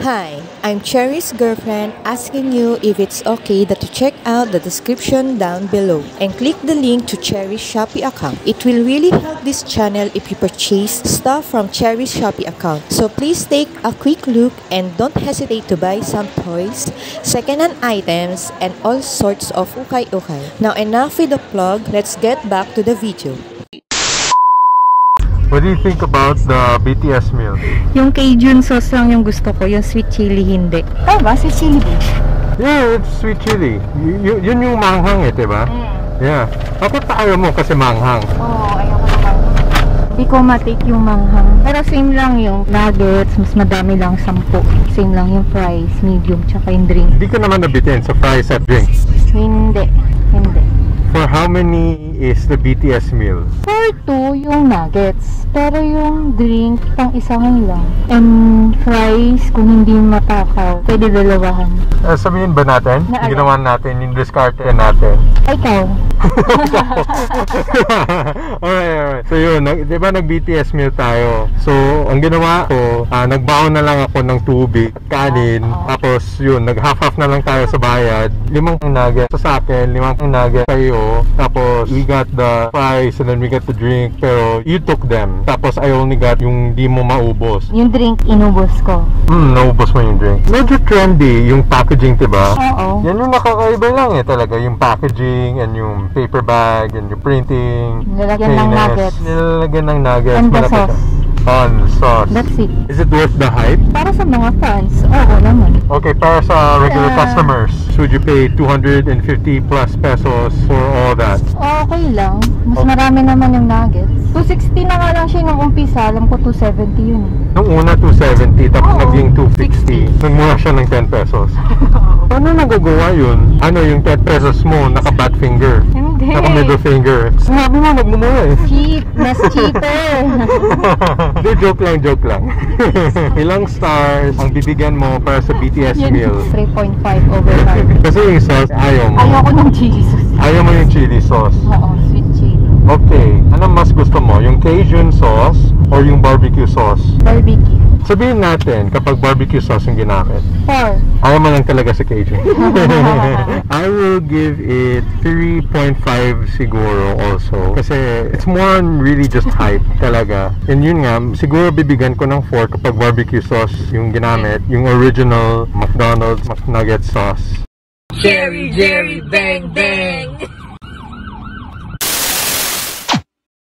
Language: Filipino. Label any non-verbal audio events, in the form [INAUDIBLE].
Hi, I'm Cherry's girlfriend asking you if it's okay that to check out the description down below and click the link to Cherry's Shopee account. It will really help this channel if you purchase stuff from Cherry's Shopee account. So please take a quick look and don't hesitate to buy some toys, second-hand items, and all sorts of ukay-ukay. Now enough with the plug, let's get back to the video. What do you think about the BTS meal? Yung Cajun sauce lang yung gusto ko, yung sweet chili hindi. Oh, ba? Sweet chili din? Yeah, it's sweet chili. Y- y- yun yung manghang eh, diba? Yeah. Bakit ayaw mo kasi manghang? Oo, oh, ayoko naman. Hindi ko matake yung manghang. Pero same lang yung nuggets, mas madami lang, sampu. Same lang yung fries, medium, tsaka yung drink. Hindi ka naman nabitin sa fries at drinks. Hindi. Hindi. For how many is the BTS meal? For two, yung nuggets. Pero yung drink, pang isahan lang. And fries, kung hindi matakaw, pwede dalawahan. Uh, sabihin ba natin? Na ano? Ginawa natin, yung discard natin. Ikaw, [LAUGHS] alright, alright. So yun, nag, di ba nag-BTS meal tayo? So, ang ginawa ko, ah, nagbaon na lang ako ng tubig, kanin, tapos yun, nag-half-half na lang tayo sa bayad. Limang nugget sa akin, limang nugget kayo. Tapos, we got the fries and then we got the drink. Pero, you took them. Tapos, I only got yung di mo maubos. yung drink inubos ko. Hmm, naubos mo yung drink. Medyo trendy yung packaging, diba? Oo. Yan yung nakakaiba lang eh talaga. Yung packaging and yung paper bag and yung printing. Nilalagyan ng nuggets. Nilalagyan ng nuggets. And the Malapit sauce. Oh, the sauce. That's it. Is it worth the hype? Para sa mga fans, oo naman. Okay, para sa regular Yeah. customers, would you pay 250 plus pesos for all that? Okay lang. Mas Okay. marami naman yung nuggets. 260 na nga lang siya nung umpisa. Alam ko 270 yun. eh. Nung una 270, tapos Oo, naging 260. 60. Nagmura siya ng 10 pesos. [LAUGHS] Paano nagagawa yun? Ano yung 10 pesos mo, naka bat finger? Hindi. Naka middle finger. Sabi mo, nagmumura eh. Cheap. Mas cheaper. [LAUGHS] Hindi, joke lang, joke lang. [LAUGHS] Ilang stars ang bibigyan mo para sa BTS Yun, meal? 3.5 over 5. Kasi yung sauce, ayaw mo. Ayoko ng chili sauce. Ayaw mo yung chili sauce. Oo, sweet chili. Okay, anong mas gusto mo? Yung Cajun sauce or yung barbecue sauce? Barbecue. Sabihin natin, kapag barbecue sauce yung ginamit, 4. ayaw mo lang talaga sa [LAUGHS] Cajun. I will give it 3.5 siguro also. Kasi it's more on really just hype talaga. And yun nga, siguro bibigyan ko ng 4 kapag barbecue sauce yung ginamit. Yung original McDonald's McNugget sauce. Jerry, Jerry, bang, bang!